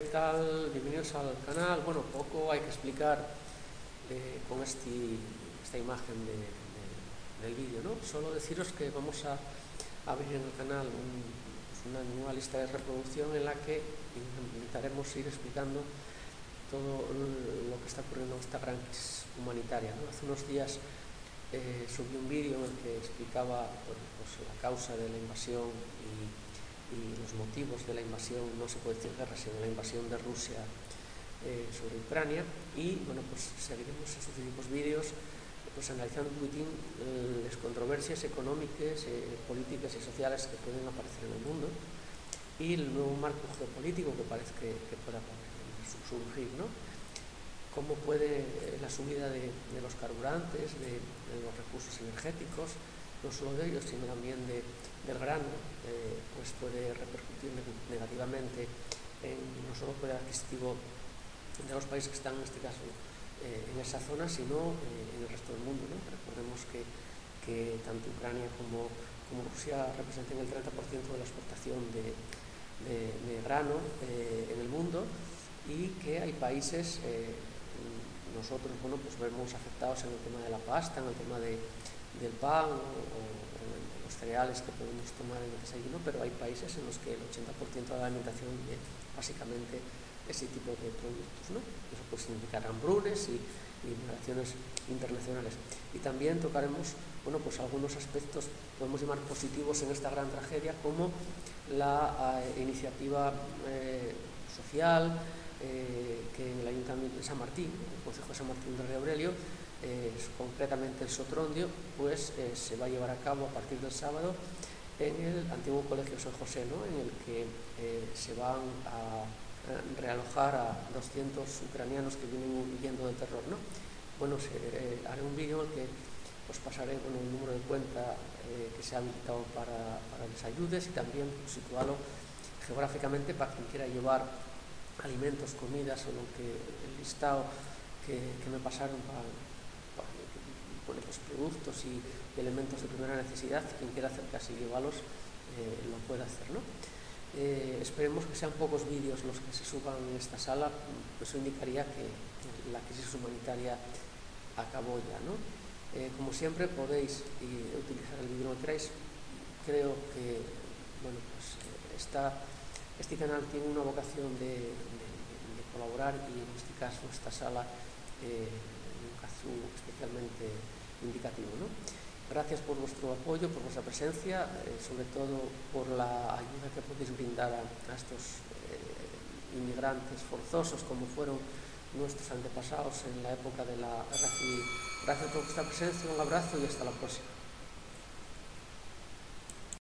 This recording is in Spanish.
¿Qué tal? Bienvenidos al canal. Bueno, poco hay que explicar eh, con este, esta imagen de, de, del vídeo, ¿no? Solo deciros que vamos a abrir en el canal un, pues una nueva lista de reproducción en la que intentaremos ir explicando todo lo que está ocurriendo en esta gran crisis humanitaria. ¿no? Hace unos días eh, subí un vídeo en el que explicaba pues, la causa de la invasión y y los motivos de la invasión, no se puede decir guerra, sino la invasión de Rusia eh, sobre Ucrania y bueno, pues seguiremos en sucesivos vídeos pues analizando un poquitín eh, las controversias económicas, eh, políticas y sociales que pueden aparecer en el mundo y el nuevo marco geopolítico que parece que, pueda surgir, ¿no? cómo puede eh, la subida de, de los carburantes, de, de los recursos energéticos, no solo de ellos, sino también de, del grano, eh, pues puede repercutir negativamente en no solo el adquisitivo de los países que están en este caso eh, en esa zona, sino eh, en el resto del mundo. Recordemos que, que, tanto Ucrania como, como Rusia representan el 30% de la exportación de, de, grano en el mundo y que hay países nosotros bueno, pues vemos afectados en el tema de la pasta, en el tema de, del pan o, los cereales que podemos tomar en el desayuno, pero hay países en los que el 80% de la alimentación es básicamente ese tipo de productos. ¿no? Eso puede significar hambrunes y, y migraciones internacionales. Y también tocaremos bueno, pues algunos aspectos, podemos llamar positivos en esta gran tragedia, como la uh, iniciativa eh, social eh, que en el Ayuntamiento de San Martín, el Consejo de San Martín de Rey Aurelio, concretamente el Sotrondio, pues eh, se va a llevar a cabo a partir del sábado en el antiguo Colegio San José, ¿no? en el que eh, se van a, realojar a 200 ucranianos que vienen huyendo del terror. ¿no? Bueno, se, eh, haré un vídeo en el que os pasaré con el número de cuenta que se ha habilitado para, les ayudes y también situarlo geográficamente para quien quiera llevar alimentos, comidas o lo que el listado que, que me pasaron para pues productos y elementos de primera necesidad, quien quiera acercarse y llevarlos eh, lo puede hacer. ¿no? Eh, esperemos que sean pocos vídeos los que se suban en esta sala, eso indicaría que la crisis humanitaria acabó ya. ¿no? Eh, como siempre podéis y, utilizar el vídeo que queráis, creo que bueno, pues, esta, este canal tiene una vocación de, de, colaborar y en este caso esta sala eh, caso especialmente indicativo. ¿no? Gracias por vuestro apoyo, por vuestra presencia, eh, sobre todo por la ayuda que podéis brindar a, a estos eh, inmigrantes forzosos como fueron nuestros antepasados en la época de la guerra civil. Gracias por vuestra presencia, un abrazo y hasta la próxima.